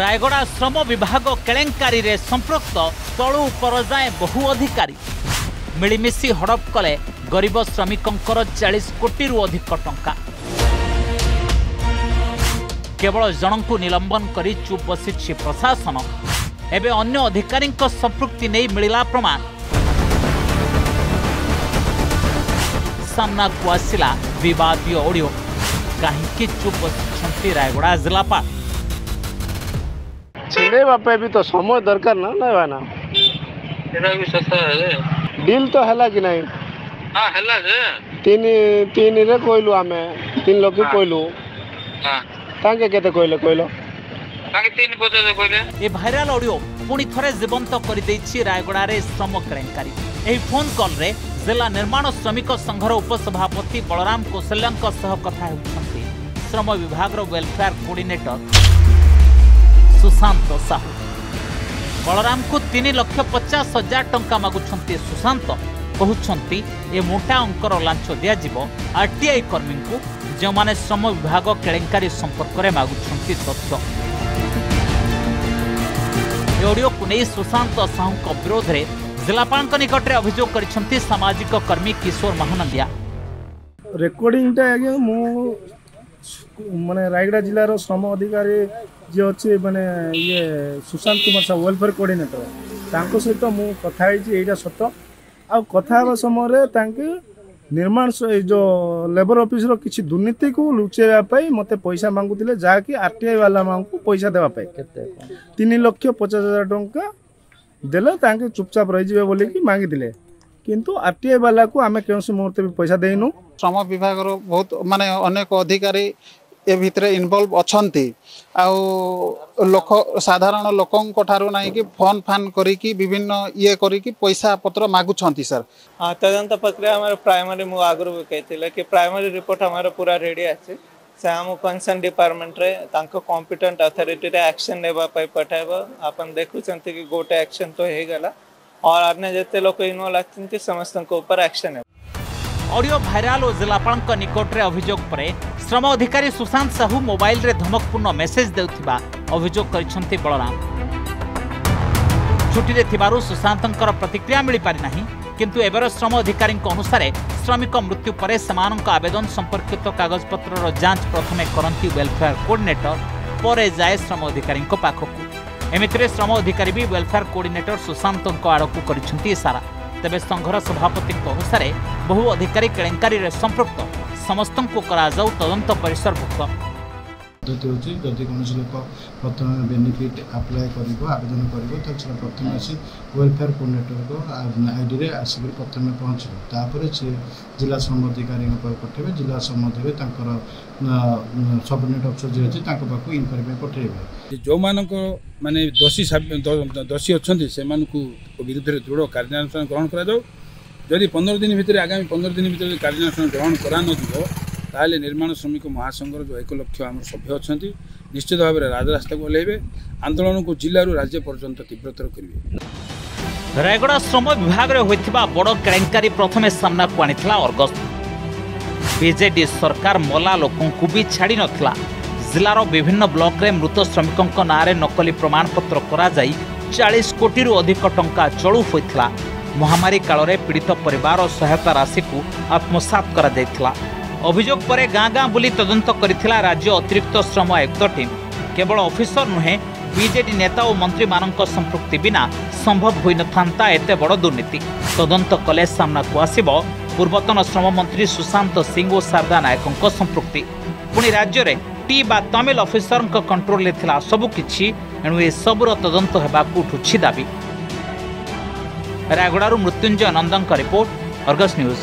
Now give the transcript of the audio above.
ରାୟଗଡ଼ା ଶ୍ରମ ବିଭାଗ କେଳେଙ୍କାରୀରେ ସମ୍ପୃକ୍ତ ତଳୁ ଉପର ଯାଏଁ ବହୁ ଅଧିକାରୀ। ମିଳିମିଶି ହଡପ କଲେ ଗରିବ ଶ୍ରମିକଙ୍କର ଚାଳିଶ କୋଟିରୁ ଅଧିକ ଟଙ୍କା। କେବଳ ଜଣଙ୍କୁ ନିଲମ୍ବନ କରି ଚୁପ୍ ବସିଛି ପ୍ରଶାସନ। ଏବେ ଅନ୍ୟ ଅଧିକାରୀଙ୍କ ସମ୍ପୃକ୍ତି ନେଇ ମିଳିଲା ପ୍ରମାଣ। ସାମ୍ନାକୁ ଆସିଲା ବିବାଦୀୟ ଅଡିଓ। କାହିଁକି ଚୁପ୍ ବସିଛନ୍ତି ରାୟଗଡ଼ା ଜିଲ୍ଲାପାଳ? ଛିଣ୍ଡେଇବା ପାଇଁ ବି ତ ସମୟ ଦରକାର ନା ନାଇଁ ଭାଇନା ସେଟା ବି ସତ ଯେ ଡିଲ୍ ତ ହେଲା କି ନାହିଁ ହଁ ହେଲା ଯେ ତିନି ତିନିରେ କହିଲୁ ଆମେ ତିନି ଲକ୍ଷ ହଁ। କହିଲୁ ହଁ ତାଙ୍କେ କେତେ କହିଲେ କହିଲ ତାଙ୍କେ ତିନି ପଚାଶ କହିଲେ ଏ ଭାଇରାଲ ଅଡିଓ ପୁଣି ଥରେ ଜୀବନ୍ତ କରିଦେଇଛି ରାୟଗଡ଼ାରେ ଶ୍ରମ କେଳେଙ୍କାରୀ ଏହି ଫୋନ୍ କଲ୍ରେ ଜିଲ୍ଲା ନିର୍ମାଣ ଶ୍ରମିକ ସଂଘର ଉପସଭାପତି ବଳରାମ କୌଶଲ୍ୟାଙ୍କ ସହ କଥା ହେଉଛନ୍ତି। ଶ୍ରମ ବିଭାଗର ୱେଲଫେୟାର କୋର୍ଡିନେଟର ସୁଶାନ୍ତ ସାହୁ। ବଳରାମଙ୍କୁ ତିନି ଲକ୍ଷ ପଚାଶ ହଜାର ଟଙ୍କା ମାଗୁଛନ୍ତି ସୁଶାନ୍ତ। କହୁଛନ୍ତି ଏ ମୋଟା ଅଙ୍କର ଲାଞ୍ଚ ଦିଆଯିବ। ଆର୍ଟିଆଇ କର୍ମୀଙ୍କୁ ଯେଉଁମାନେ ଶ୍ରମ ବିଭାଗ କେଳେଙ୍କାରୀ ସମ୍ପର୍କରେ ମାଗୁଛନ୍ତି ତଥ୍ୟ। ଏ ଅଡିଓକୁ ନେଇ ସୁଶାନ୍ତ ସାହୁଙ୍କ ବିରୋଧରେ ଜିଲ୍ଲାପାଳଙ୍କ ନିକଟରେ ଅଭିଯୋଗ କରିଛନ୍ତି ସାମାଜିକ କର୍ମୀ କିଶୋର ମହାନନ୍ଦିଆ। ରେକର୍ଡିଂଟା ଆଜ୍ଞା ମୁଁ ମାନେ ରାୟଗଡ଼ା ଜିଲ୍ଲାର ଶ୍ରମ ଅଧିକାରୀ ଯିଏ ଅଛି ମାନେ ଇଏ ସୁଶାନ୍ତ କୁମାର ସାହୁ ୱେଲଫେୟାର କୋଅର୍ଡିନେଟର ତାଙ୍କ ସହିତ ମୁଁ କଥା ହେଇଛି ଏଇଟା ସତ। ଆଉ କଥା ହେବା ସମୟରେ ତାଙ୍କେ ନିର୍ମାଣ ସ- ଏଇ ଯେଉଁ ଲେବର ଅଫିସର କିଛି ଦୁର୍ନୀତିକୁ ଲୁଚେଇବା ପାଇଁ ମୋତେ ପଇସା ମାଗୁଥିଲେ ଯାହାକି ଆର୍ ଟି ଆଇ ବାଲାମାନଙ୍କୁ ପଇସା ଦେବା ପାଇଁ। ତିନି ଲକ୍ଷ ପଚାଶ ହଜାର ଟଙ୍କା ଦେଲେ ତାଙ୍କେ ଚୁପଚାପ ରହିଯିବେ ବୋଲିକି ମାଗିଥିଲେ। କିନ୍ତୁ ଆର୍ ଟି ଆଇ ବାଲାକୁ ଆମେ କୌଣସି ମୁହୂର୍ତ୍ତେ ବି ପଇସା ଦେଇନୁ। ଶ୍ରମ ବିଭାଗର ବହୁତ ମାନେ ଅନେକ ଅଧିକାରୀ ଏ ଭିତରେ ଇନଭଲ୍ଭ ଅଛନ୍ତି ଆଉ ଲୋକ ସାଧାରଣ ଲୋକଙ୍କ ଠାରୁ ନାଇଁକି ଫୋନ୍ ଫାନ୍ କରିକି ବିଭିନ୍ନ ଇଏ କରିକି ପଇସା ପତ୍ର ମାଗୁଛନ୍ତି ସାର୍ हाँ तदंत प्रक्रिया हमारे प्राइमरी मु आगु भी कहते कि प्राइमरी रिपोर्ट हमारा पूरा रेडी अच्छे से आम कंसर्न डिपार्टमेंट रे तांको कॉम्पिटेंट अथॉरिटी रे एक्शन नेबा पाई पठाइबो अपन देखुचंती कि गोटे एक्शन तो हे गला और अन्य जते लोक इन्वॉल्व आछंती समस्त को ऊपर एक्शन है ଅଡିଓ ଭାଇରାଲ ଓ ଜିଲ୍ଲାପାଳଙ୍କ ନିକଟରେ ଅଭିଯୋଗ ପରେ ଶ୍ରମ ଅଧିକାରୀ ସୁଶାନ୍ତ ସାହୁ ମୋବାଇଲରେ ଧମକପୂର୍ଣ୍ଣ ମେସେଜ ଦେଉଥିବା ଅଭିଯୋଗ କରିଛନ୍ତି ବଳରାମ ଛୁଟିରେ ଥିବାରୁ ସୁଶାନ୍ତଙ୍କର ପ୍ରତିକ୍ରିୟା ମିଳିପାରିନାହିଁ କିନ୍ତୁ ଏବେର ଶ୍ରମ ଅଧିକାରୀଙ୍କ ଅନୁସାରେ ଶ୍ରମିକ ମୃତ୍ୟୁ ପରେ ସେମାନଙ୍କ ଆବେଦନ ସମ୍ପର୍କିତ କାଗଜପତ୍ରର ଯାଞ୍ଚ ପ୍ରଥମେ କରନ୍ତି ୱେଲଫେୟାର କୋଅର୍ଡିନେଟର ପରେ ଯାଏ ଶ୍ରମ ଅଧିକାରୀଙ୍କ ପାଖକୁ। ଏମିତିରେ ଶ୍ରମ ଅଧିକାରୀ ବି ୱେଲଫେୟାର କୋଅର୍ଡିନେଟର ସୁଶାନ୍ତଙ୍କ ଆଡ଼କୁ କରିଛନ୍ତି ଇସାରା। ତେବେ ସଂଘର ସଭାପତିଙ୍କ ଅନୁସାରେ ବହୁ ଅଧିକାରୀ କେଳେଙ୍କାରୀରେ ସମ୍ପୃକ୍ତ। ସମସ୍ତଙ୍କୁ କରାଯାଉ ତଦନ୍ତ ପରିସରଭୁକ୍ତ। ପଦ୍ଧତି ହେଉଛି ଯଦି କୌଣସି ଲୋକ ପ୍ରଥମେ ବେନିଫିଟ୍ ଆପ୍ଲାଏ କରିବ ଆବେଦନ କରିବ ତାହେଲେ ସେଟା ପ୍ରଥମେ ଆସି ୱେଲଫେୟାର କୋଅର୍ଡିନେଟରଙ୍କ ଆଇଡ଼ିରେ ଆସିକରି ପ୍ରଥମେ ପହଞ୍ଚିବ ତାପରେ ସେ ଜିଲ୍ଲା ଶ୍ରମ ଅଧିକାରୀଙ୍କ ପାଖକୁ ପଠାଇବେ। ଜିଲ୍ଲା ଶ୍ରମ ଅଧିକାରୀ ତାଙ୍କର ସବର୍ଡ଼ିନେଟ୍ ଅଫିସର ଯିଏ ଅଛି ତାଙ୍କ ପାଖକୁ ଇନକ୍ୱାରି ପାଇଁ ପଠାଇବେ। ଯେଉଁମାନଙ୍କ ମାନେ ଦୋଷୀ ସାବ୍ୟ- ଦ- ଦୋଷୀ ଅଛନ୍ତି ସେମାନଙ୍କୁ ବିରୁଦ୍ଧରେ ଦୃଢ଼ କାର୍ଯ୍ୟାନୁଷ୍ଠାନ ଗ୍ରହଣ କରାଯାଉ। ଯଦି ପନ୍ଦର ଦିନ ଭିତରେ ଆଗାମୀ ପନ୍ଦର ଦିନ ଭିତରେ ଯଦି କାର୍ଯ୍ୟାନୁଷ୍ଠାନ ଗ୍ରହଣ କରାନଯିବ ତାହେଲେ ନିର୍ମାଣ ଶ୍ରମିକ ମହାସଂଘର ଯେଉଁ ଏକ ଲକ୍ଷ ଆମର ସଭ୍ୟ ଅଛନ୍ତି ନିଶ୍ଚିତ ଭାବରେ ରାଜରାସ୍ତାକୁ ଓହ୍ଲାଇବେ ଆନ୍ଦୋଳନକୁ ଜିଲ୍ଲାରୁ ରାଜ୍ୟ ପର୍ଯ୍ୟନ୍ତ ତୀବ୍ରତର କରିବେ। ରାୟଗଡ଼ା ଶ୍ରମ ବିଭାଗରେ ହୋଇଥିବା ବଡ଼ କେଳେଙ୍କାରୀ ପ୍ରଥମେ ସାମ୍ନାକୁ ଆଣିଥିଲା ଅର୍ଗସ। ବିଜେଡି ସରକାର ମଲା ଲୋକଙ୍କୁ ବି ଛାଡ଼ି ନଥିଲା। ଜିଲ୍ଲାର ବିଭିନ୍ନ ବ୍ଲକରେ ମୃତ ଶ୍ରମିକଙ୍କ ନାଁରେ ନକଲି ପ୍ରମାଣପତ୍ର କରାଯାଇ ଚାଳିଶ କୋଟିରୁ ଅଧିକ ଟଙ୍କା ଚଳୁ ହୋଇଥିଲା। ମହାମାରୀ କାଳରେ ପୀଡ଼ିତ ପରିବାର ସହାୟତା ରାଶିକୁ ଆତ୍ମସାତ କରାଯାଇଥିଲା। ଅଭିଯୋଗ ପରେ ଗାଁ ଗାଁ ବୁଲି ତଦନ୍ତ କରିଥିଲା ରାଜ୍ୟ ଅତିରିକ୍ତ ଶ୍ରମ ଆୟୁକ୍ତ ଟିମ୍ କେବଳ ଅଫିସର ନୁହେଁ ବିଜେଡି ନେତା ଓ ମନ୍ତ୍ରୀମାନଙ୍କ ସମ୍ପୃକ୍ତି ବିନା ସମ୍ଭବ ହୋଇନଥାନ୍ତା ଏତେ ବଡ଼ ଦୁର୍ନୀତି ତଦନ୍ତ କଲେ ସାମ୍ନାକୁ ଆସିବ ପୂର୍ବତନ ଶ୍ରମମନ୍ତ୍ରୀ ସୁଶାନ୍ତ ସିଂ ଓ ଶାରଦା ନାୟକଙ୍କ ସମ୍ପୃକ୍ତି। ପୁଣି ରାଜ୍ୟରେ ଟି ବା ତମିଲ ଅଫିସରଙ୍କ କଣ୍ଟ୍ରୋଲରେ ଥିଲା ସବୁକିଛି ଏଣୁ ଏସବୁର ତଦନ୍ତ ହେବାକୁ ଉଠୁଛି ଦାବି। ରାୟଗଡ଼ାରୁ ମୃତ୍ୟୁଞ୍ଜୟ ନନ୍ଦଙ୍କ ରିପୋର୍ଟ ଅର୍ଗସ୍ ନ୍ୟୁଜ୍।